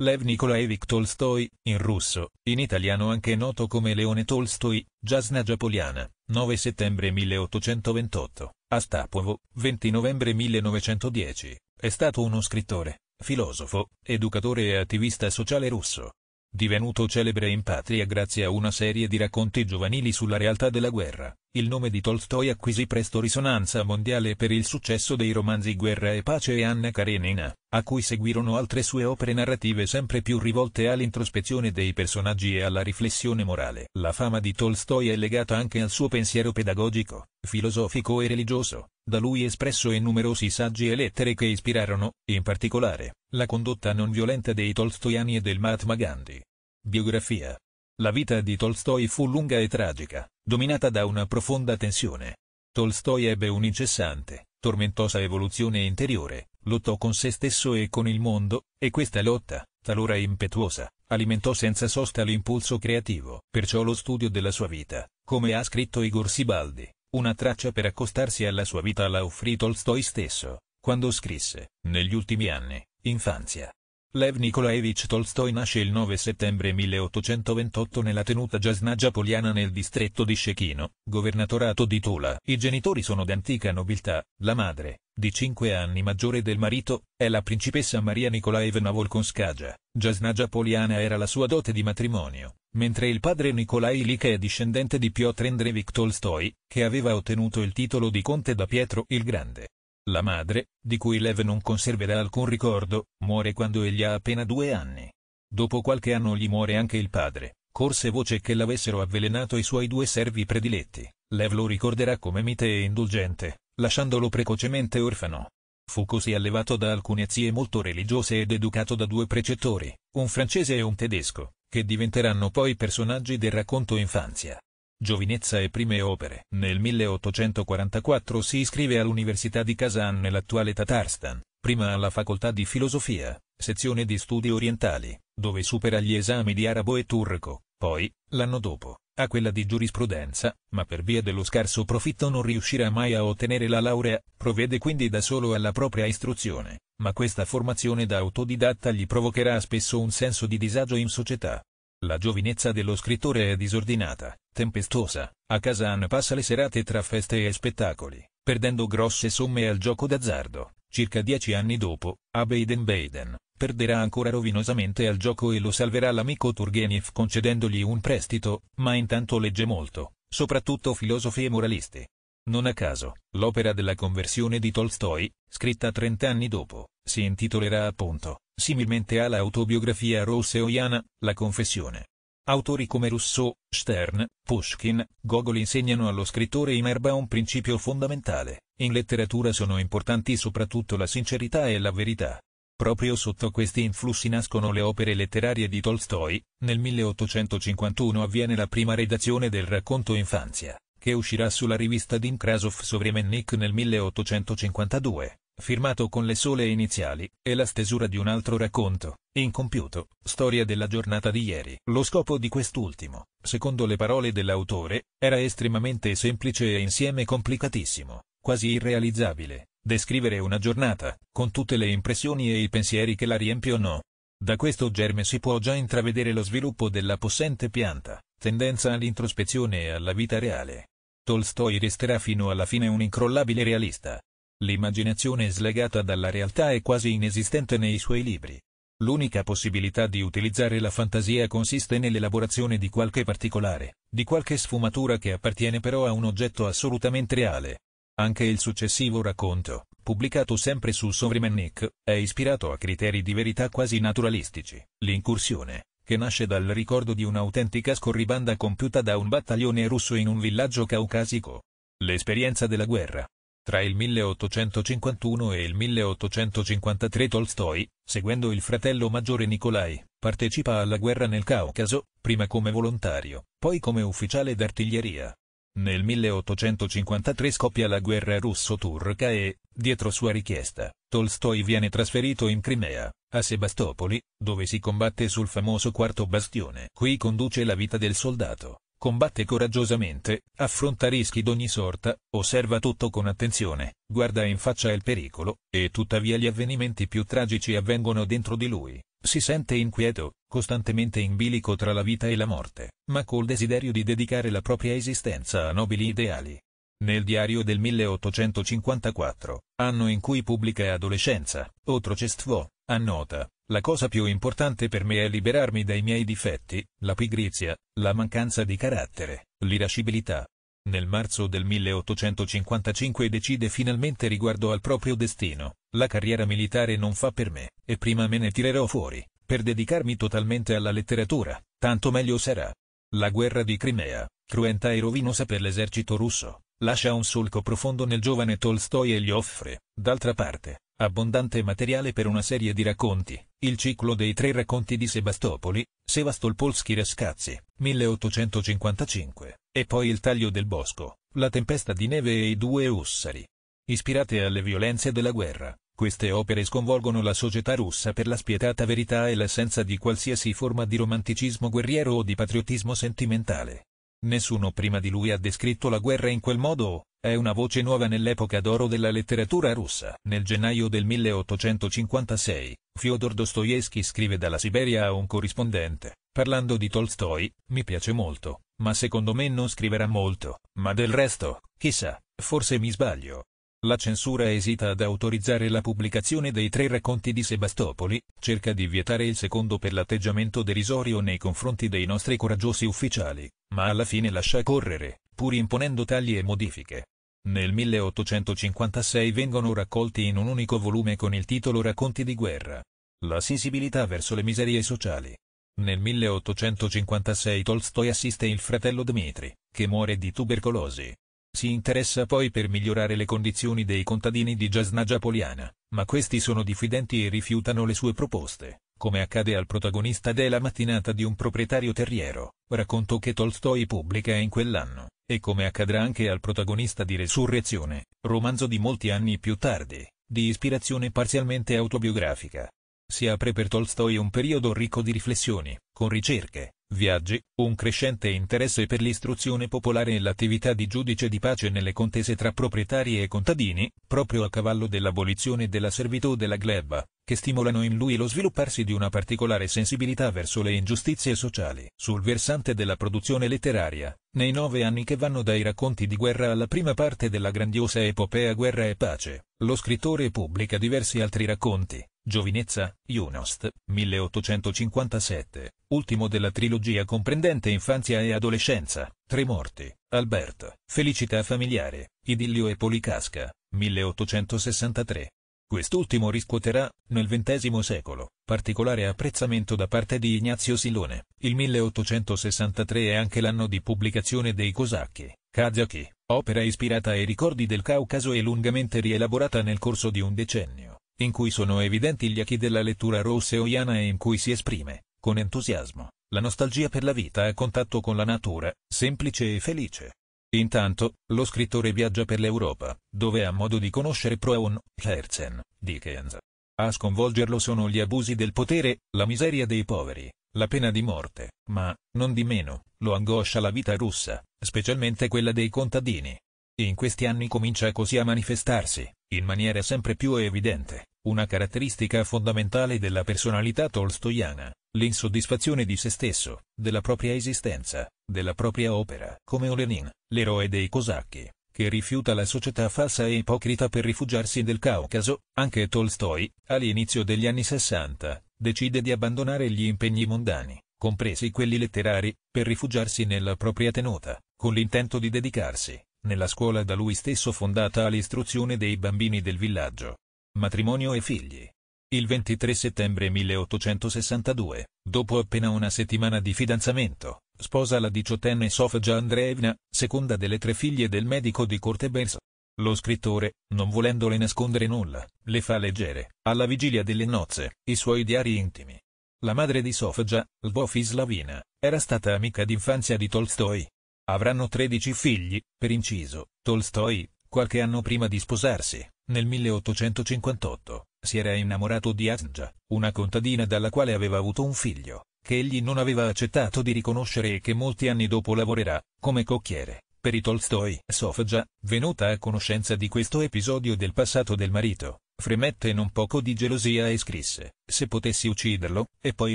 Lev Nikolaevich Tolstoi, in russo, in italiano anche noto come Leone Tolstoi, Jasnaja Poliana, 9 settembre 1828, a Stapovo, 20 novembre 1910, è stato uno scrittore, filosofo, educatore e attivista sociale russo. Divenuto celebre in patria grazie a una serie di racconti giovanili sulla realtà della guerra, il nome di Tolstoi acquisì presto risonanza mondiale per il successo dei romanzi Guerra e Pace e Anna Karenina, a cui seguirono altre sue opere narrative sempre più rivolte all'introspezione dei personaggi e alla riflessione morale. La fama di Tolstoi è legata anche al suo pensiero pedagogico, filosofico e religioso, da lui espresso in numerosi saggi e lettere che ispirarono, in particolare, la condotta non violenta dei tolstoiani e del Mahatma Gandhi. Biografia. La vita di Tolstoi fu lunga e tragica, dominata da una profonda tensione. Tolstoi ebbe un'incessante, tormentosa evoluzione interiore, lottò con se stesso e con il mondo, e questa lotta, talora impetuosa, alimentò senza sosta l'impulso creativo. Perciò lo studio della sua vita, come ha scritto Igor Sibaldi, una traccia per accostarsi alla sua vita la offrì Tolstoi stesso, quando scrisse, negli ultimi anni, Infanzia. Lev Nikolaevich Tolstoi nasce il 9 settembre 1828 nella tenuta Jasnaja Poliana nel distretto di Shechino, governatorato di Tula. I genitori sono d'antica nobiltà, la madre, di 5 anni maggiore del marito, è la principessa Maria Nikolaevna Volkonskaja. Jasnaja Poliana era la sua dote di matrimonio, mentre il padre Nikolai Lik è discendente di Piotr Andreevich Tolstoi, che aveva ottenuto il titolo di conte da Pietro il Grande. La madre, di cui Lev non conserverà alcun ricordo, muore quando egli ha appena due anni. Dopo qualche anno gli muore anche il padre, corse voce che l'avessero avvelenato i suoi due servi prediletti. Lev lo ricorderà come mite e indulgente, lasciandolo precocemente orfano. Fu così allevato da alcune zie molto religiose ed educato da due precettori, un francese e un tedesco, che diventeranno poi personaggi del racconto infanzia. Giovinezza e prime opere. Nel 1844 si iscrive all'Università di Kazan nell'attuale Tatarstan, prima alla Facoltà di Filosofia, sezione di studi orientali, dove supera gli esami di arabo e turco, poi, l'anno dopo, a quella di giurisprudenza, ma per via dello scarso profitto non riuscirà mai a ottenere la laurea, provvede quindi da solo alla propria istruzione, ma questa formazione da autodidatta gli provocherà spesso un senso di disagio in società. La giovinezza dello scrittore è disordinata, tempestosa, a Kazan passa le serate tra feste e spettacoli, perdendo grosse somme al gioco d'azzardo. Circa dieci anni dopo, a Baden-Baden, perderà ancora rovinosamente al gioco e lo salverà l'amico Turgenev concedendogli un prestito, ma intanto legge molto, soprattutto filosofi e moralisti. Non a caso, l'opera della conversione di Tolstoi, scritta trent'anni dopo, si intitolerà appunto, similmente alla autobiografia rousseauiana, La Confessione. Autori come Rousseau, Stern, Pushkin, Gogol insegnano allo scrittore in erba un principio fondamentale. In letteratura sono importanti soprattutto la sincerità e la verità. Proprio sotto questi influssi nascono le opere letterarie di Tolstoi. Nel 1851 avviene la prima redazione del racconto Infanzia, che uscirà sulla rivista Din Krasov Sovremennik nel 1852 firmato con le sole iniziali, e la stesura di un altro racconto, incompiuto, storia della giornata di ieri. Lo scopo di quest'ultimo, secondo le parole dell'autore, era estremamente semplice e insieme complicatissimo, quasi irrealizzabile, descrivere una giornata, con tutte le impressioni e i pensieri che la riempiono. Da questo germe si può già intravedere lo sviluppo della possente pianta, tendenza all'introspezione e alla vita reale. Tolstoi resterà fino alla fine un incrollabile realista, L'immaginazione slegata dalla realtà è quasi inesistente nei suoi libri. L'unica possibilità di utilizzare la fantasia consiste nell'elaborazione di qualche particolare, di qualche sfumatura che appartiene però a un oggetto assolutamente reale. Anche il successivo racconto, pubblicato sempre su Sovremennik, è ispirato a criteri di verità quasi naturalistici. L'incursione, che nasce dal ricordo di un'autentica scorribanda compiuta da un battaglione russo in un villaggio caucasico. L'esperienza della guerra, tra il 1851 e il 1853 Tolstoi, seguendo il fratello maggiore Nikolai, partecipa alla guerra nel Caucaso, prima come volontario, poi come ufficiale d'artiglieria. Nel 1853 scoppia la guerra russo-turca e, dietro sua richiesta, Tolstoi viene trasferito in Crimea, a Sebastopoli, dove si combatte sul famoso quarto bastione. Qui conduce la vita del soldato, combatte coraggiosamente, affronta rischi d'ogni sorta, osserva tutto con attenzione, guarda in faccia il pericolo, e tuttavia gli avvenimenti più tragici avvengono dentro di lui. Si sente inquieto, costantemente in bilico tra la vita e la morte, ma col desiderio di dedicare la propria esistenza a nobili ideali. Nel diario del 1854, anno in cui pubblica Adolescenza, Otrocestvo, annota, la cosa più importante per me è liberarmi dai miei difetti, la pigrizia, la mancanza di carattere, l'irascibilità. Nel marzo del 1855 decide finalmente riguardo al proprio destino, la carriera militare non fa per me, e prima me ne tirerò fuori, per dedicarmi totalmente alla letteratura, tanto meglio sarà. La guerra di Crimea, cruenta e rovinosa per l'esercito russo, lascia un solco profondo nel giovane Tolstoi e gli offre, d'altra parte, abbondante materiale per una serie di racconti, il ciclo dei tre racconti di Sebastopoli, Sevastopolski Rascazzi, 1855, e poi il taglio del bosco, la tempesta di neve e i due ussari. Ispirate alle violenze della guerra, queste opere sconvolgono la società russa per la spietata verità e l'assenza di qualsiasi forma di romanticismo guerriero o di patriottismo sentimentale. Nessuno prima di lui ha descritto la guerra in quel modo, è una voce nuova nell'epoca d'oro della letteratura russa. Nel gennaio del 1856, Fyodor Dostoevsky scrive dalla Siberia a un corrispondente, parlando di Tolstoi, mi piace molto, ma secondo me non scriverà molto, ma del resto, chissà, forse mi sbaglio. La censura esita ad autorizzare la pubblicazione dei tre racconti di Sebastopoli, cerca di vietare il secondo per l'atteggiamento derisorio nei confronti dei nostri coraggiosi ufficiali, ma alla fine lascia correre, pur imponendo tagli e modifiche. Nel 1856 vengono raccolti in un unico volume con il titolo Racconti di guerra. La sensibilità verso le miserie sociali. Nel 1856 Tolstoi assiste il fratello Dmitri, che muore di tubercolosi. Si interessa poi per migliorare le condizioni dei contadini di Jasnaja Poliana, ma questi sono diffidenti e rifiutano le sue proposte, come accade al protagonista della mattinata di un proprietario terriero, racconto che Tolstoi pubblica in quell'anno, e come accadrà anche al protagonista di Resurrezione, romanzo di molti anni più tardi, di ispirazione parzialmente autobiografica. Si apre per Tolstoi un periodo ricco di riflessioni, con ricerche, viaggi, un crescente interesse per l'istruzione popolare e l'attività di giudice di pace nelle contese tra proprietari e contadini, proprio a cavallo dell'abolizione della servitù della gleba, che stimolano in lui lo svilupparsi di una particolare sensibilità verso le ingiustizie sociali. Sul versante della produzione letteraria, nei nove anni che vanno dai racconti di guerra alla prima parte della grandiosa epopea Guerra e Pace, lo scrittore pubblica diversi altri racconti, Giovinezza, Junost, 1857, ultimo della trilogia comprendente infanzia e adolescenza, Tre morti, Albert, Felicità familiare, Idillio e Policasca, 1863. Quest'ultimo riscuoterà, nel XX secolo, particolare apprezzamento da parte di Ignazio Silone. Il 1863 è anche l'anno di pubblicazione dei Cosacchi, Kazaki, opera ispirata ai ricordi del Caucaso e lungamente rielaborata nel corso di un decennio in cui sono evidenti gli occhi della lettura rosseoiana e in cui si esprime, con entusiasmo, la nostalgia per la vita a contatto con la natura, semplice e felice. Intanto, lo scrittore viaggia per l'Europa, dove ha modo di conoscere Proun, Herzen, Dickens. A sconvolgerlo sono gli abusi del potere, la miseria dei poveri, la pena di morte, ma, non di meno, lo angoscia la vita russa, specialmente quella dei contadini. In questi anni comincia così a manifestarsi, in maniera sempre più evidente, una caratteristica fondamentale della personalità tolstoiana, l'insoddisfazione di se stesso, della propria esistenza, della propria opera, come Olenin, l'eroe dei cosacchi, che rifiuta la società falsa e ipocrita per rifugiarsi nel Caucaso, anche Tolstoi, all'inizio degli anni 60, decide di abbandonare gli impegni mondani, compresi quelli letterari, per rifugiarsi nella propria tenuta, con l'intento di dedicarsi, nella scuola da lui stesso fondata all'istruzione dei bambini del villaggio. Matrimonio e figli. Il 23 settembre 1862, dopo appena una settimana di fidanzamento, sposa la diciottenne Sofia Andreevna, seconda delle tre figlie del medico di corte Bersa. Lo scrittore, non volendole nascondere nulla, le fa leggere, alla vigilia delle nozze, i suoi diari intimi. La madre di Sofia, Lvov Slavina, era stata amica d'infanzia di Tolstoi, Avranno 13 figli, per inciso, Tolstoi, qualche anno prima di sposarsi, nel 1858, si era innamorato di Asnja, una contadina dalla quale aveva avuto un figlio, che egli non aveva accettato di riconoscere e che molti anni dopo lavorerà, come cocchiere, Per i Tolstoi, Sofia, venuta a conoscenza di questo episodio del passato del marito, fremette non poco di gelosia e scrisse, se potessi ucciderlo, e poi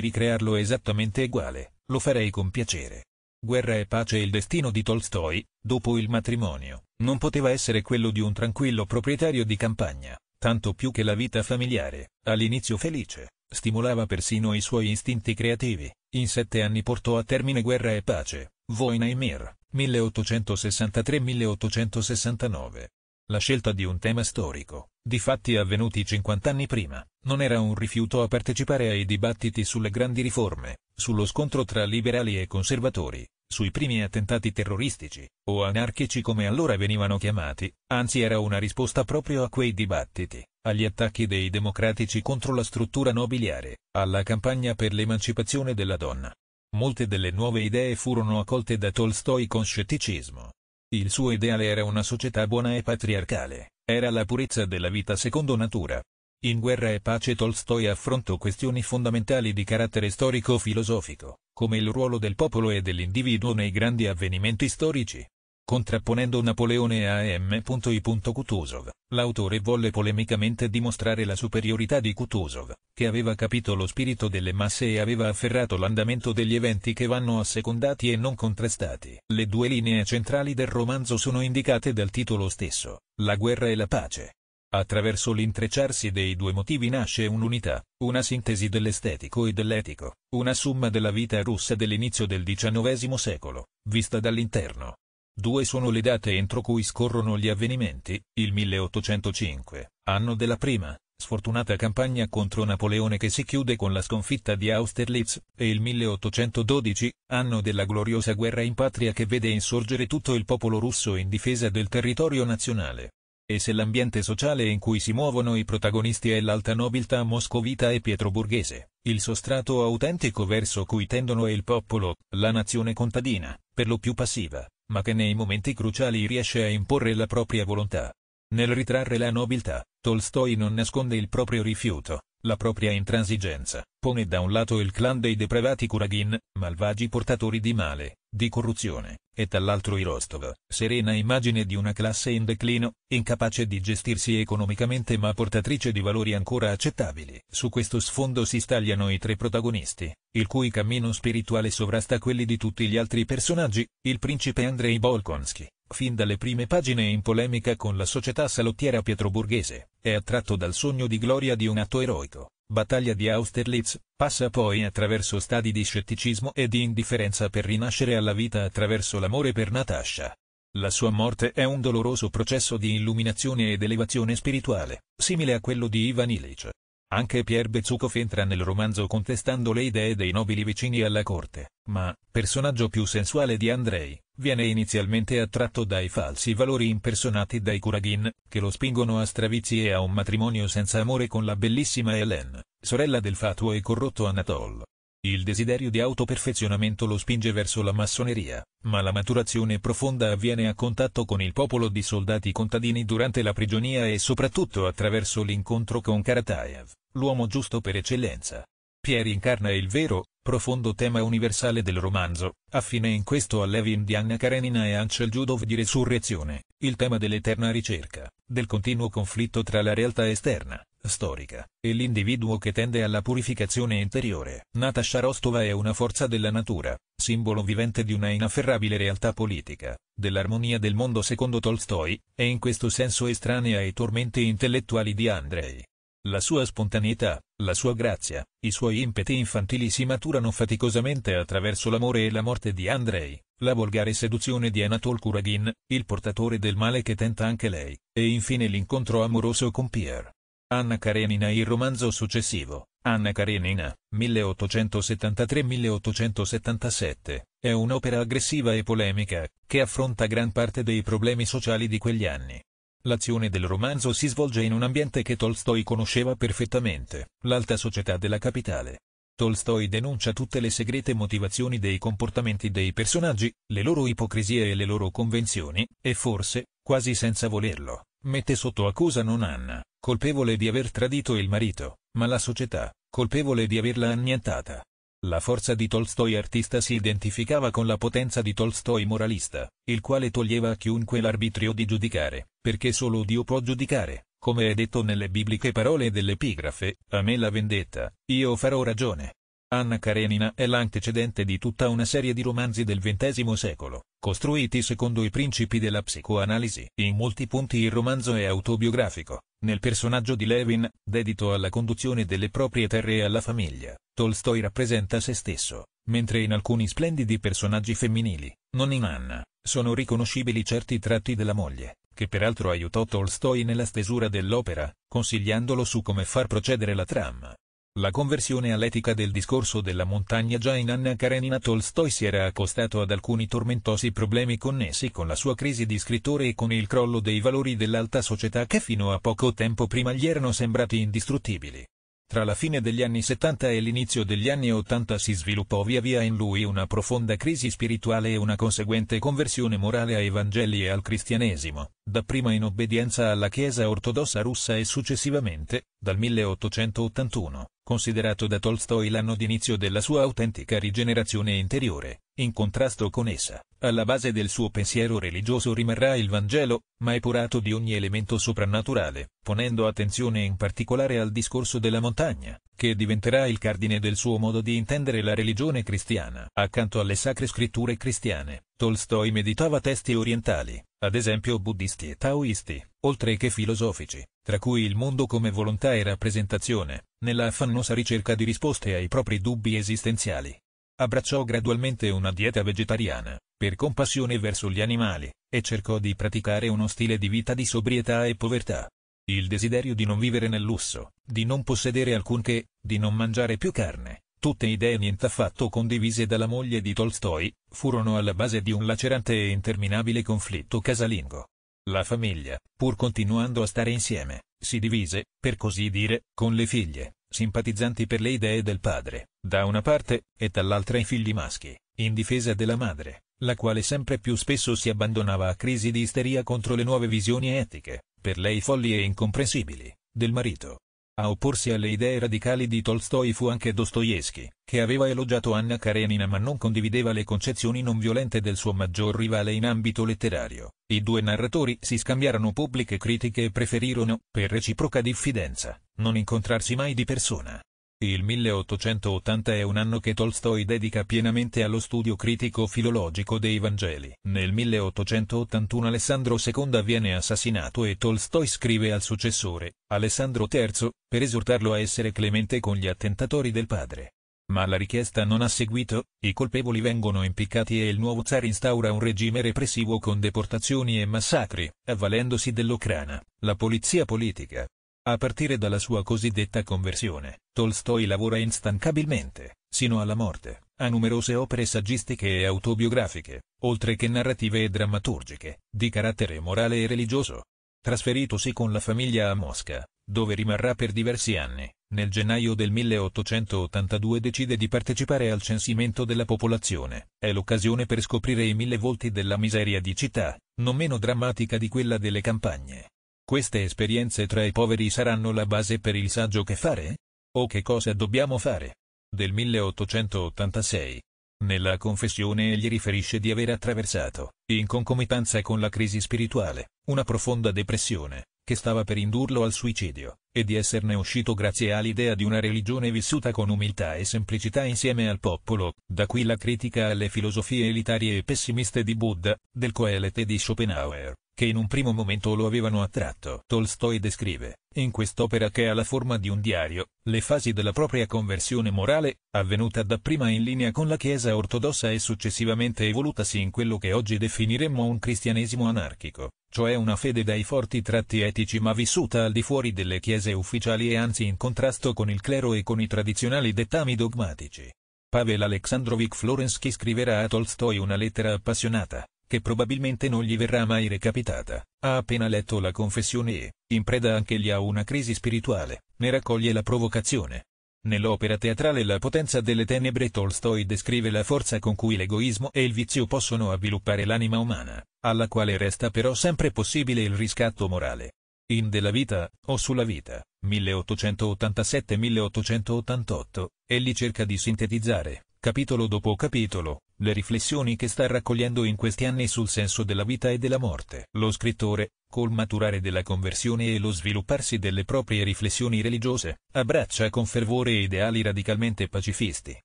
ricrearlo esattamente uguale, lo farei con piacere. Guerra e pace il destino di Tolstoi, dopo il matrimonio, non poteva essere quello di un tranquillo proprietario di campagna, tanto più che la vita familiare, all'inizio felice, stimolava persino i suoi istinti creativi. In sette anni portò a termine Guerra e pace, Vojna i Mir, 1863-1869. La scelta di un tema storico, di fatti avvenuti 50 anni prima, non era un rifiuto a partecipare ai dibattiti sulle grandi riforme, sullo scontro tra liberali e conservatori, sui primi attentati terroristici, o anarchici come allora venivano chiamati, anzi era una risposta proprio a quei dibattiti, agli attacchi dei democratici contro la struttura nobiliare, alla campagna per l'emancipazione della donna, Molte delle nuove idee furono accolte da Tolstoi con scetticismo. Il suo ideale era una società buona e patriarcale, era la purezza della vita secondo natura. In Guerra e Pace Tolstoi affrontò questioni fondamentali di carattere storico-filosofico, come il ruolo del popolo e dell'individuo nei grandi avvenimenti storici, Contrapponendo Napoleone a M. I. Kutuzov, l'autore volle polemicamente dimostrare la superiorità di Kutuzov, che aveva capito lo spirito delle masse e aveva afferrato l'andamento degli eventi che vanno assecondati e non contrastati. Le due linee centrali del romanzo sono indicate dal titolo stesso, La guerra e la pace. Attraverso l'intrecciarsi dei due motivi nasce un'unità, una sintesi dell'estetico e dell'etico, una somma della vita russa dell'inizio del XIX secolo, vista dall'interno. Due sono le date entro cui scorrono gli avvenimenti, il 1805, anno della prima, sfortunata campagna contro Napoleone che si chiude con la sconfitta di Austerlitz, e il 1812, anno della gloriosa guerra in patria che vede insorgere tutto il popolo russo in difesa del territorio nazionale. E se l'ambiente sociale in cui si muovono i protagonisti è l'alta nobiltà moscovita e pietroburghese, il sostrato autentico verso cui tendono è il popolo, la nazione contadina, per lo più passiva, ma che nei momenti cruciali riesce a imporre la propria volontà. Nel ritrarre la nobiltà, Tolstoi non nasconde il proprio rifiuto, la propria intransigenza, pone da un lato il clan dei depravati Kuragin, malvagi portatori di male, di corruzione, e dall'altro i Rostov, serena immagine di una classe in declino, incapace di gestirsi economicamente ma portatrice di valori ancora accettabili. Su questo sfondo si stagliano i tre protagonisti, il cui cammino spirituale sovrasta quelli di tutti gli altri personaggi, il principe Andrei Bolkonsky, fin dalle prime pagine in polemica con la società salottiera pietroburghese, è attratto dal sogno di gloria di un atto eroico, battaglia di Austerlitz, passa poi attraverso stadi di scetticismo e di indifferenza per rinascere alla vita attraverso l'amore per Natasha. La sua morte è un doloroso processo di illuminazione ed elevazione spirituale, simile a quello di Ivan Illich. Anche Pierre Bezukov entra nel romanzo contestando le idee dei nobili vicini alla corte, ma, personaggio più sensuale di Andrei, viene inizialmente attratto dai falsi valori impersonati dai Kuragin, che lo spingono a stravizi e a un matrimonio senza amore con la bellissima Hélène, sorella del fatuo e corrotto Anatole. Il desiderio di autoperfezionamento lo spinge verso la massoneria, ma la maturazione profonda avviene a contatto con il popolo di soldati contadini durante la prigionia e soprattutto attraverso l'incontro con Karataev l'uomo giusto per eccellenza. Pierre incarna il vero, profondo tema universale del romanzo, affine in questo a Levin di Anna Karenina e Anchel Judov di Resurrezione, il tema dell'eterna ricerca, del continuo conflitto tra la realtà esterna, storica, e l'individuo che tende alla purificazione interiore. Natasha Rostova è una forza della natura, simbolo vivente di una inafferrabile realtà politica, dell'armonia del mondo secondo Tolstoi, e in questo senso estranea ai tormenti intellettuali di Andrei. La sua spontaneità, la sua grazia, i suoi impeti infantili si maturano faticosamente attraverso l'amore e la morte di Andrei, la volgare seduzione di Anatol Kuragin, il portatore del male che tenta anche lei, e infine l'incontro amoroso con Pierre. Anna Karenina il romanzo successivo, Anna Karenina, 1873-1877, è un'opera aggressiva e polemica, che affronta gran parte dei problemi sociali di quegli anni. L'azione del romanzo si svolge in un ambiente che Tolstoi conosceva perfettamente, l'alta società della capitale. Tolstoi denuncia tutte le segrete motivazioni dei comportamenti dei personaggi, le loro ipocrisie e le loro convenzioni, e forse, quasi senza volerlo, mette sotto accusa non Anna, colpevole di aver tradito il marito, ma la società, colpevole di averla annientata. La forza di Tolstoi artista si identificava con la potenza di Tolstoi moralista, il quale toglieva a chiunque l'arbitrio di giudicare, perché solo Dio può giudicare, come è detto nelle bibliche parole dell'epigrafe, a me la vendetta, io farò ragione. Anna Karenina è l'antecedente di tutta una serie di romanzi del XX secolo, costruiti secondo i principi della psicoanalisi. In molti punti il romanzo è autobiografico. Nel personaggio di Levin, dedito alla conduzione delle proprie terre e alla famiglia, Tolstoi rappresenta se stesso, mentre in alcuni splendidi personaggi femminili, non in Anna, sono riconoscibili certi tratti della moglie, che peraltro aiutò Tolstoi nella stesura dell'opera, consigliandolo su come far procedere la trama. La conversione all'etica del discorso della montagna già in Anna Karenina Tolstoi si era accostato ad alcuni tormentosi problemi connessi con la sua crisi di scrittore e con il crollo dei valori dell'alta società che fino a poco tempo prima gli erano sembrati indistruttibili. Tra la fine degli anni 70 e l'inizio degli anni 80 si sviluppò via via in lui una profonda crisi spirituale e una conseguente conversione morale ai Vangeli e al cristianesimo, dapprima in obbedienza alla Chiesa ortodossa russa e successivamente, dal 1881, considerato da Tolstoi l'anno d'inizio della sua autentica rigenerazione interiore, in contrasto con essa, alla base del suo pensiero religioso rimarrà il Vangelo, ma epurato di ogni elemento soprannaturale, ponendo attenzione in particolare al discorso della montagna, che diventerà il cardine del suo modo di intendere la religione cristiana. Accanto alle sacre scritture cristiane, Tolstoi meditava testi orientali, ad esempio buddisti e taoisti, oltre che filosofici, tra cui il mondo come volontà e rappresentazione, nella affannosa ricerca di risposte ai propri dubbi esistenziali. Abbracciò gradualmente una dieta vegetariana, per compassione verso gli animali, e cercò di praticare uno stile di vita di sobrietà e povertà. Il desiderio di non vivere nel lusso, di non possedere alcunché, di non mangiare più carne, tutte idee nient'affatto condivise dalla moglie di Tolstoi, furono alla base di un lacerante e interminabile conflitto casalingo. La famiglia, pur continuando a stare insieme, si divise, per così dire, con le figlie, simpatizzanti per le idee del padre, da una parte, e dall'altra i figli maschi, in difesa della madre, la quale sempre più spesso si abbandonava a crisi di isteria contro le nuove visioni etiche, per lei folli e incomprensibili, del marito. A opporsi alle idee radicali di Tolstoi fu anche Dostoevsky, che aveva elogiato Anna Karenina ma non condivideva le concezioni non violente del suo maggior rivale in ambito letterario. I due narratori si scambiarono pubbliche critiche e preferirono, per reciproca diffidenza, non incontrarsi mai di persona. Il 1880 è un anno che Tolstoi dedica pienamente allo studio critico-filologico dei Vangeli. Nel 1881 Alessandro II viene assassinato e Tolstoi scrive al successore, Alessandro III, per esortarlo a essere clemente con gli attentatori del padre. Ma la richiesta non ha seguito, i colpevoli vengono impiccati e il nuovo zar instaura un regime repressivo con deportazioni e massacri, avvalendosi dell'Ocrana, la polizia politica, a partire dalla sua cosiddetta conversione, Tolstoi lavora instancabilmente, sino alla morte, a numerose opere saggistiche e autobiografiche, oltre che narrative e drammaturgiche, di carattere morale e religioso. Trasferitosi con la famiglia a Mosca, dove rimarrà per diversi anni, nel gennaio del 1882 decide di partecipare al censimento della popolazione. È l'occasione per scoprire i mille volti della miseria di città, non meno drammatica di quella delle campagne. Queste esperienze tra i poveri saranno la base per il saggio che fare? O che cosa dobbiamo fare? Del 1886. Nella confessione egli riferisce di aver attraversato, in concomitanza con la crisi spirituale, una profonda depressione, che stava per indurlo al suicidio, e di esserne uscito grazie all'idea di una religione vissuta con umiltà e semplicità insieme al popolo, da qui la critica alle filosofie elitarie e pessimiste di Buddha, del Coelet e di Schopenhauer che in un primo momento lo avevano attratto. Tolstoi descrive, in quest'opera che ha la forma di un diario, le fasi della propria conversione morale, avvenuta dapprima in linea con la Chiesa ortodossa e successivamente evolutasi in quello che oggi definiremmo un cristianesimo anarchico, cioè una fede dai forti tratti etici ma vissuta al di fuori delle chiese ufficiali e anzi in contrasto con il clero e con i tradizionali dettami dogmatici. Pavel Alexandrovich Florensky scriverà a Tolstoi una lettera appassionata, che probabilmente non gli verrà mai recapitata, ha appena letto la confessione e, in preda anch'egli a una crisi spirituale, ne raccoglie la provocazione. Nell'opera teatrale La potenza delle tenebre Tolstoi descrive la forza con cui l'egoismo e il vizio possono avviluppare l'anima umana, alla quale resta però sempre possibile il riscatto morale. In Della vita, o sulla vita, 1887-1888, egli cerca di sintetizzare, capitolo dopo capitolo, le riflessioni che sta raccogliendo in questi anni sul senso della vita e della morte. Lo scrittore, col maturare della conversione e lo svilupparsi delle proprie riflessioni religiose, abbraccia con fervore ideali radicalmente pacifisti,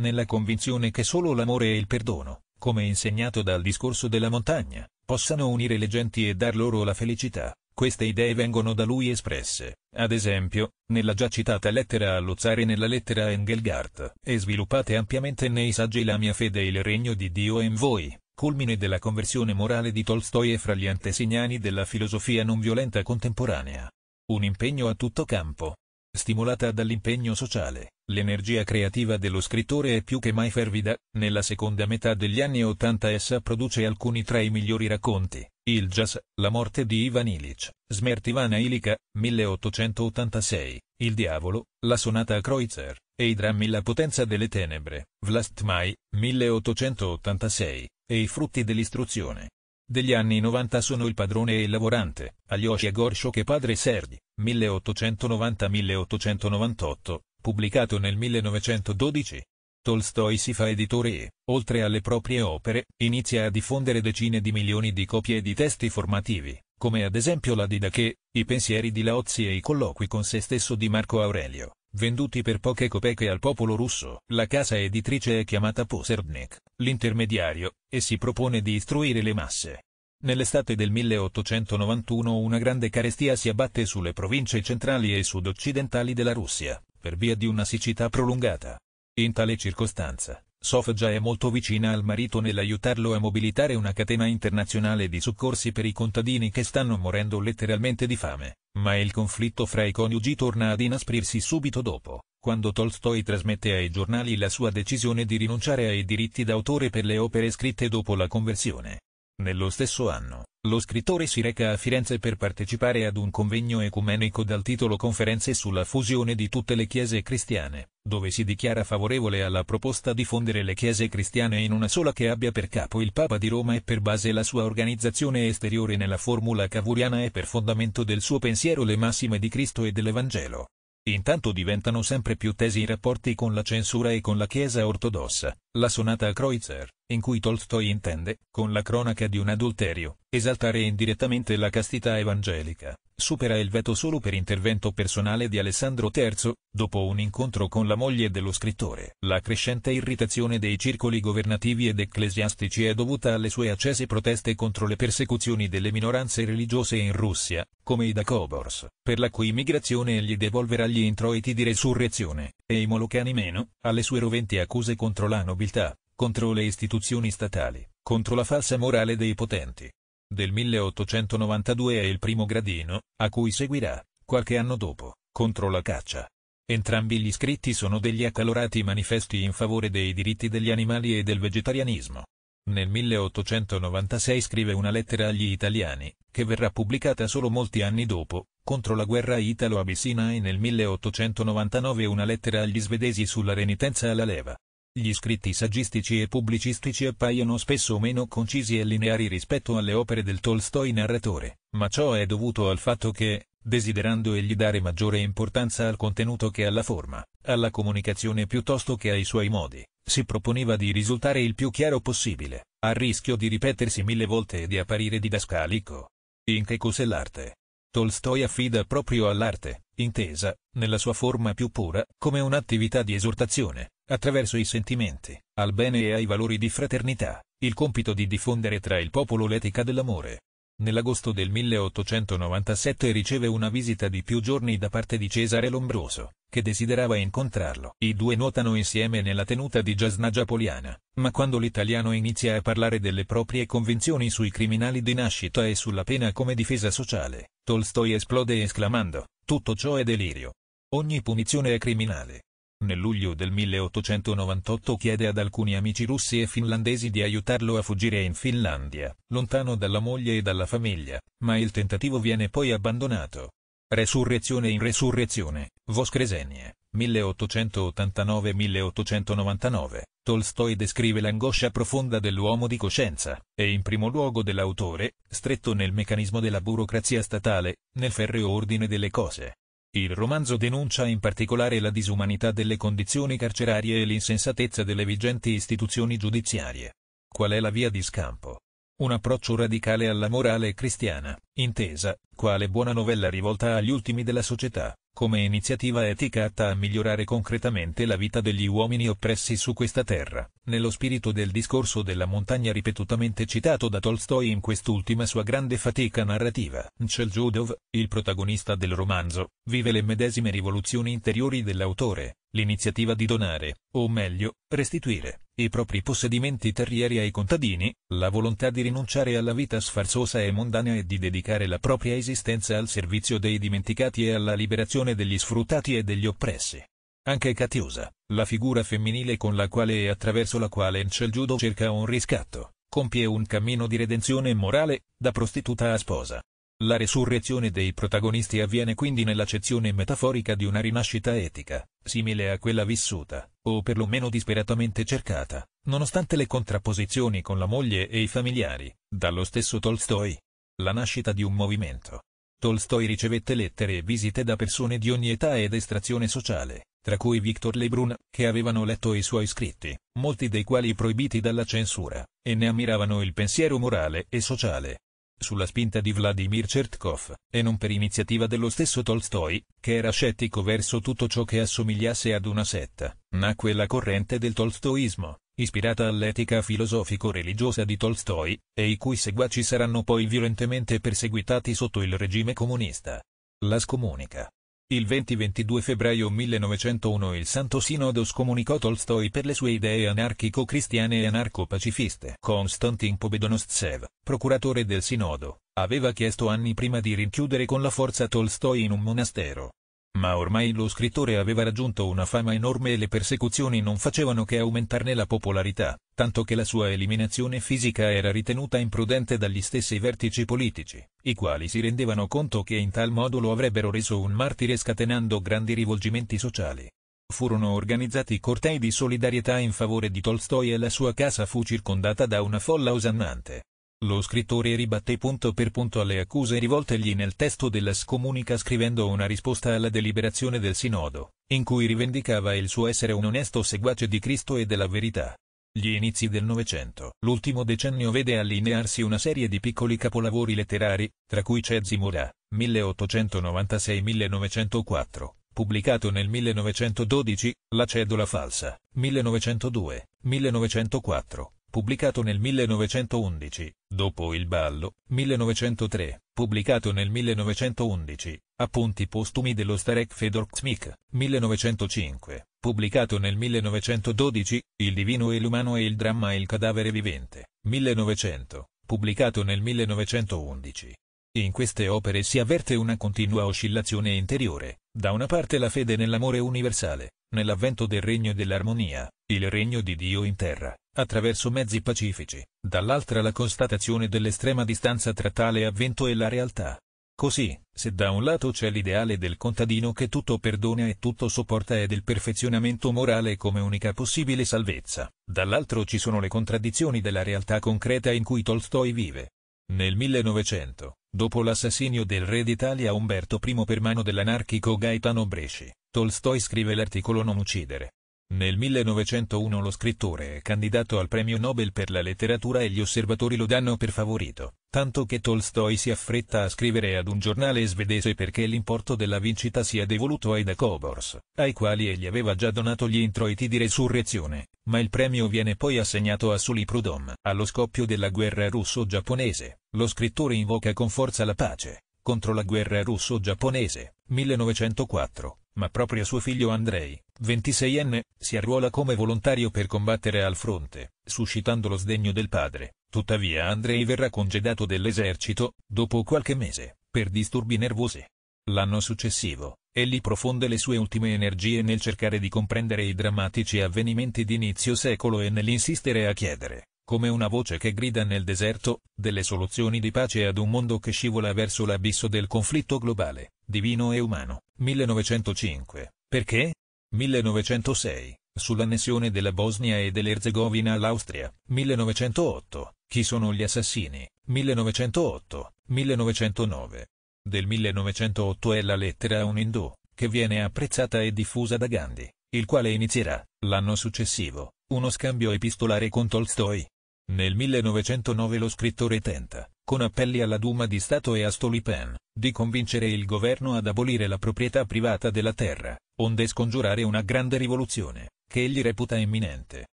nella convinzione che solo l'amore e il perdono, come insegnato dal discorso della montagna, possano unire le genti e dar loro la felicità. Queste idee vengono da lui espresse, ad esempio, nella già citata lettera allo zar e nella lettera a Engelgard, e sviluppate ampiamente nei saggi La mia fede e il regno di Dio in voi, culmine della conversione morale di Tolstoi e fra gli antesignani della filosofia non violenta contemporanea. Un impegno a tutto campo. Stimolata dall'impegno sociale, l'energia creativa dello scrittore è più che mai fervida, nella seconda metà degli anni Ottanta essa produce alcuni tra i migliori racconti, il jazz, La morte di Ivan Illich, Smertivana Ilica, 1886, Il diavolo, La sonata a Kreutzer, e i drammi La potenza delle tenebre, Vlast Mai, 1886, e I frutti dell'istruzione. Degli anni 90 sono Il padrone e il lavorante, Alyosha Gorshok e Padre Serdi, 1890-1898, pubblicato nel 1912. Tolstoi si fa editore e, oltre alle proprie opere, inizia a diffondere decine di milioni di copie di testi formativi, come ad esempio la Didache, i pensieri di Laozi e i colloqui con se stesso di Marco Aurelio, venduti per poche copeche al popolo russo. La casa editrice è chiamata Poserdnik, l'intermediario, e si propone di istruire le masse. Nell'estate del 1891 una grande carestia si abbatte sulle province centrali e sud-occidentali della Russia, per via di una siccità prolungata. In tale circostanza, Sofia è molto vicina al marito nell'aiutarlo a mobilitare una catena internazionale di soccorsi per i contadini che stanno morendo letteralmente di fame, ma il conflitto fra i coniugi torna ad inasprirsi subito dopo, quando Tolstoi trasmette ai giornali la sua decisione di rinunciare ai diritti d'autore per le opere scritte dopo la conversione. Nello stesso anno, lo scrittore si reca a Firenze per partecipare ad un convegno ecumenico dal titolo Conferenze sulla fusione di tutte le chiese cristiane, dove si dichiara favorevole alla proposta di fondere le chiese cristiane in una sola che abbia per capo il Papa di Roma e per base la sua organizzazione esteriore nella formula cavuriana e per fondamento del suo pensiero le massime di Cristo e dell'Evangelo. Intanto diventano sempre più tesi i rapporti con la censura e con la Chiesa ortodossa, la sonata a Kreutzer, in cui Tolstoi intende, con la cronaca di un adulterio, esaltare indirettamente la castità evangelica, supera il veto solo per intervento personale di Alessandro III, dopo un incontro con la moglie dello scrittore. La crescente irritazione dei circoli governativi ed ecclesiastici è dovuta alle sue accese proteste contro le persecuzioni delle minoranze religiose in Russia, come i Dakobors, per la cui migrazione egli devolverà gli introiti di resurrezione, e i Molocani meno, alle sue roventi accuse contro la nobiltà, contro le istituzioni statali, contro la falsa morale dei potenti. Del 1892 è il primo gradino, a cui seguirà, qualche anno dopo, contro la caccia. Entrambi gli scritti sono degli accalorati manifesti in favore dei diritti degli animali e del vegetarianismo. Nel 1896 scrive una lettera agli italiani, che verrà pubblicata solo molti anni dopo, contro la guerra italo-abissina e nel 1899 una lettera agli svedesi sulla renitenza alla leva. Gli scritti saggistici e pubblicistici appaiono spesso meno concisi e lineari rispetto alle opere del Tolstoi narratore, ma ciò è dovuto al fatto che, desiderando egli dare maggiore importanza al contenuto che alla forma, alla comunicazione piuttosto che ai suoi modi, si proponeva di risultare il più chiaro possibile, a rischio di ripetersi mille volte e di apparire didascalico. In che cos'è l'arte? Tolstoi affida proprio all'arte, intesa, nella sua forma più pura, come un'attività di esortazione, attraverso i sentimenti, al bene e ai valori di fraternità, il compito di diffondere tra il popolo l'etica dell'amore. Nell'agosto del 1897 riceve una visita di più giorni da parte di Cesare Lombroso, che desiderava incontrarlo. I due nuotano insieme nella tenuta di Jasnagia Poliana, ma quando l'italiano inizia a parlare delle proprie convinzioni sui criminali di nascita e sulla pena come difesa sociale, Tolstoi esplode esclamando, tutto ciò è delirio. Ogni punizione è criminale. Nel luglio del 1898 chiede ad alcuni amici russi e finlandesi di aiutarlo a fuggire in Finlandia, lontano dalla moglie e dalla famiglia, ma il tentativo viene poi abbandonato. Resurrezione in resurrezione, Voskresenie, 1889-1899, Tolstoi descrive l'angoscia profonda dell'uomo di coscienza, e in primo luogo dell'autore, stretto nel meccanismo della burocrazia statale, nel ferreo ordine delle cose. Il romanzo denuncia in particolare la disumanità delle condizioni carcerarie e l'insensatezza delle vigenti istituzioni giudiziarie. Qual è la via di scampo? Un approccio radicale alla morale cristiana, intesa, quale buona novella rivolta agli ultimi della società, come iniziativa etica atta a migliorare concretamente la vita degli uomini oppressi su questa terra, nello spirito del discorso della montagna ripetutamente citato da Tolstoi in quest'ultima sua grande fatica narrativa. Judov, il protagonista del romanzo, vive le medesime rivoluzioni interiori dell'autore, l'iniziativa di donare, o meglio, restituire, i propri possedimenti terrieri ai contadini, la volontà di rinunciare alla vita sfarzosa e mondana e di dedicare la propria esistenza al servizio dei dimenticati e alla liberazione degli sfruttati e degli oppressi. Anche Katiusa, la figura femminile con la quale e attraverso la quale Judo cerca un riscatto, compie un cammino di redenzione morale, da prostituta a sposa. La resurrezione dei protagonisti avviene quindi nell'accezione metaforica di una rinascita etica, simile a quella vissuta, o perlomeno disperatamente cercata, nonostante le contrapposizioni con la moglie e i familiari, dallo stesso Tolstoi. La nascita di un movimento. Tolstoi ricevette lettere e visite da persone di ogni età ed estrazione sociale, tra cui Victor Lebrun, che avevano letto i suoi scritti, molti dei quali proibiti dalla censura, e ne ammiravano il pensiero morale e sociale, sulla spinta di Vladimir Chertkov, e non per iniziativa dello stesso Tolstoi, che era scettico verso tutto ciò che assomigliasse ad una setta, nacque la corrente del tolstoismo, ispirata all'etica filosofico-religiosa di Tolstoi, e i cui seguaci saranno poi violentemente perseguitati sotto il regime comunista. La scomunica. Il 20-22 febbraio 1901 il Santo Sinodo scomunicò Tolstoi per le sue idee anarchico-cristiane e anarco-pacifiste. Konstantin Pobedonostsev, procuratore del Sinodo, aveva chiesto anni prima di rinchiudere con la forza Tolstoi in un monastero. Ma ormai lo scrittore aveva raggiunto una fama enorme e le persecuzioni non facevano che aumentarne la popolarità, tanto che la sua eliminazione fisica era ritenuta imprudente dagli stessi vertici politici, i quali si rendevano conto che in tal modo lo avrebbero reso un martire scatenando grandi rivolgimenti sociali. Furono organizzati cortei di solidarietà in favore di Tolstoi e la sua casa fu circondata da una folla osannante. Lo scrittore ribatté punto per punto alle accuse rivoltegli nel testo della scomunica scrivendo una risposta alla deliberazione del Sinodo, in cui rivendicava il suo essere un onesto seguace di Cristo e della verità. Gli inizi del Novecento. L'ultimo decennio vede allinearsi una serie di piccoli capolavori letterari, tra cui Cezzi Mura, 1896-1904, pubblicato nel 1912, La cedola falsa, 1902, 1904, pubblicato nel 1911, Dopo il ballo, 1903, pubblicato nel 1911, Appunti postumi dello Starek Fedor Kmik, 1905, pubblicato nel 1912, Il divino e l'umano e il dramma e il cadavere vivente, 1900, pubblicato nel 1911. In queste opere si avverte una continua oscillazione interiore, da una parte la fede nell'amore universale, nell'avvento del regno dell'armonia, il regno di Dio in terra, attraverso mezzi pacifici, dall'altra la constatazione dell'estrema distanza tra tale avvento e la realtà. Così, se da un lato c'è l'ideale del contadino che tutto perdona e tutto sopporta e del perfezionamento morale come unica possibile salvezza, dall'altro ci sono le contraddizioni della realtà concreta in cui Tolstoi vive. Nel 1900, dopo l'assassinio del re d'Italia Umberto I per mano dell'anarchico Gaetano Bresci, Tolstoi scrive l'articolo Non uccidere. Nel 1901 lo scrittore è candidato al premio Nobel per la letteratura e gli osservatori lo danno per favorito, tanto che Tolstoi si affretta a scrivere ad un giornale svedese perché l'importo della vincita sia devoluto ai Dakobors, ai quali egli aveva già donato gli introiti di resurrezione, ma il premio viene poi assegnato a Suli Prudhomme. Allo scoppio della guerra russo-giapponese, lo scrittore invoca con forza la pace, contro la guerra russo-giapponese, 1904, ma proprio suo figlio Andrei, 26enne, si arruola come volontario per combattere al fronte, suscitando lo sdegno del padre. Tuttavia Andrei verrà congedato dall'esercito, dopo qualche mese, per disturbi nervosi. L'anno successivo, egli profonde le sue ultime energie nel cercare di comprendere i drammatici avvenimenti di inizio secolo e nell'insistere a chiedere, come una voce che grida nel deserto, delle soluzioni di pace ad un mondo che scivola verso l'abisso del conflitto globale, divino e umano. 1905. Perché? 1906, sull'annessione della Bosnia e dell'Erzegovina all'Austria, 1908, Chi sono gli assassini, 1908, 1909. Del 1908 è la lettera a un indù, che viene apprezzata e diffusa da Gandhi, il quale inizierà, l'anno successivo, uno scambio epistolare con Tolstoi. Nel 1909 lo scrittore tenta, con appelli alla Duma di Stato e a Stolypin, di convincere il governo ad abolire la proprietà privata della terra, onde scongiurare una grande rivoluzione, che egli reputa imminente.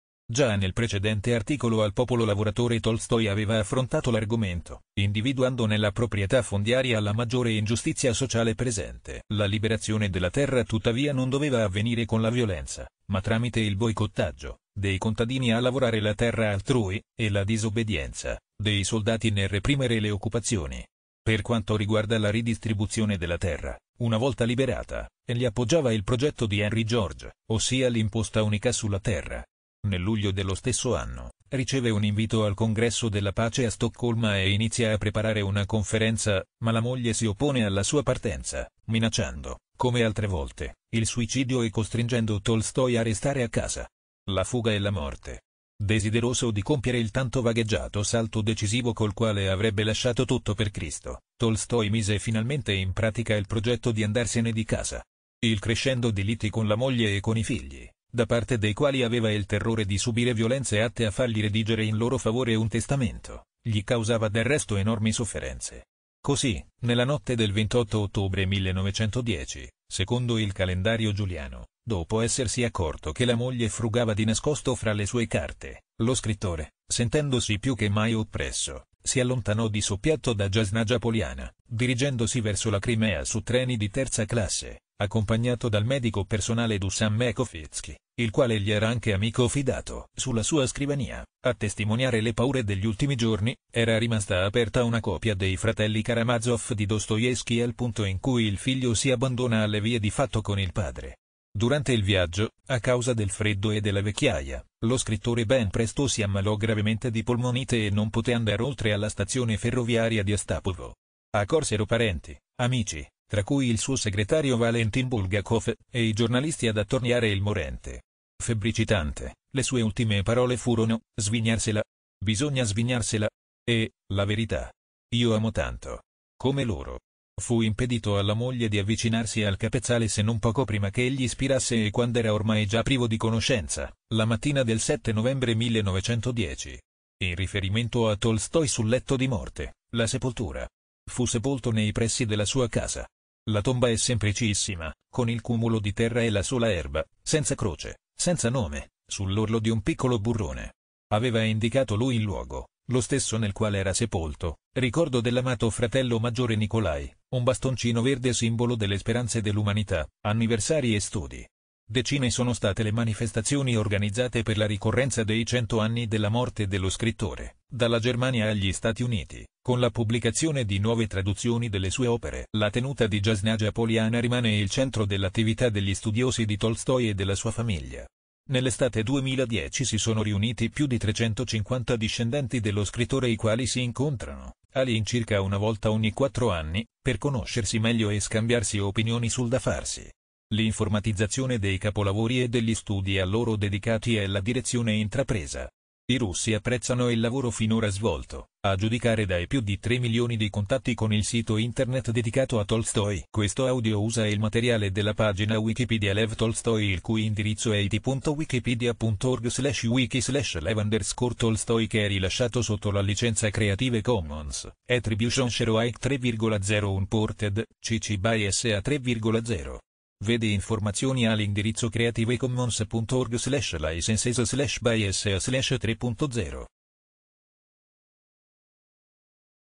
Già nel precedente articolo al popolo lavoratore Tolstoi aveva affrontato l'argomento, individuando nella proprietà fondiaria la maggiore ingiustizia sociale presente. La liberazione della terra tuttavia non doveva avvenire con la violenza, ma tramite il boicottaggio dei contadini a lavorare la terra altrui, e la disobbedienza dei soldati nel reprimere le occupazioni. Per quanto riguarda la ridistribuzione della terra, una volta liberata, egli appoggiava il progetto di Henry George, ossia l'imposta unica sulla terra, nel luglio dello stesso anno, riceve un invito al congresso della pace a Stoccolma e inizia a preparare una conferenza, ma la moglie si oppone alla sua partenza, minacciando, come altre volte, il suicidio e costringendo Tolstoi a restare a casa. La fuga e la morte. Desideroso di compiere il tanto vagheggiato salto decisivo col quale avrebbe lasciato tutto per Cristo, Tolstoi mise finalmente in pratica il progetto di andarsene di casa. Il crescendo di liti con la moglie e con i figli, da parte dei quali aveva il terrore di subire violenze atte a fargli redigere in loro favore un testamento, gli causava del resto enormi sofferenze. Così, nella notte del 28 ottobre 1910, secondo il calendario giuliano, dopo essersi accorto che la moglie frugava di nascosto fra le sue carte, lo scrittore, sentendosi più che mai oppresso, si allontanò di soppiatto da Jasnaja Poliana, dirigendosi verso la Crimea su treni di terza classe, accompagnato dal medico personale Dusan Mekovitsky il quale gli era anche amico fidato. Sulla sua scrivania, a testimoniare le paure degli ultimi giorni, era rimasta aperta una copia dei fratelli Karamazov di Dostoevsky al punto in cui il figlio si abbandona alle vie di fatto con il padre. Durante il viaggio, a causa del freddo e della vecchiaia, lo scrittore ben presto si ammalò gravemente di polmonite e non poté andare oltre alla stazione ferroviaria di Astapovo. Accorsero parenti, amici, tra cui il suo segretario Valentin Bulgakov, e i giornalisti ad attorniare il morente. Febbricitante, le sue ultime parole furono, svignarsela. Bisogna svignarsela. E, la verità. Io amo tanto. Come loro. Fu impedito alla moglie di avvicinarsi al capezzale se non poco prima che egli spirasse e quando era ormai già privo di conoscenza, la mattina del 7 novembre 1910. In riferimento a Tolstoi sul letto di morte, la sepoltura. Fu sepolto nei pressi della sua casa. La tomba è semplicissima, con il cumulo di terra e la sola erba, senza croce, senza nome, sull'orlo di un piccolo burrone. Aveva indicato lui il luogo, lo stesso nel quale era sepolto, ricordo dell'amato fratello maggiore Nicolai, un bastoncino verde simbolo delle speranze dell'umanità, anniversari e studi. Decine sono state le manifestazioni organizzate per la ricorrenza dei cento anni della morte dello scrittore, dalla Germania agli Stati Uniti, con la pubblicazione di nuove traduzioni delle sue opere. La tenuta di Jasnaja Poliana rimane il centro dell'attività degli studiosi di Tolstoi e della sua famiglia. Nell'estate 2010 si sono riuniti più di 350 discendenti dello scrittore i quali si incontrano, all'incirca una volta ogni quattro anni, per conoscersi meglio e scambiarsi opinioni sul da farsi. L'informatizzazione dei capolavori e degli studi a loro dedicati è la direzione intrapresa. I russi apprezzano il lavoro finora svolto, a giudicare dai più di 3 milioni di contatti con il sito internet dedicato a Tolstoi. Questo audio usa il materiale della pagina Wikipedia Lev Tolstoi il cui indirizzo è it.wikipedia.org slash wiki slash lev underscore Tolstoi che è rilasciato sotto la licenza Creative Commons, Attribution Share Alike 3.0 Unported, CC by SA 3.0. Vedi informazioni all'indirizzo creativecommons.org slash licenses slash by sa slash 3.0.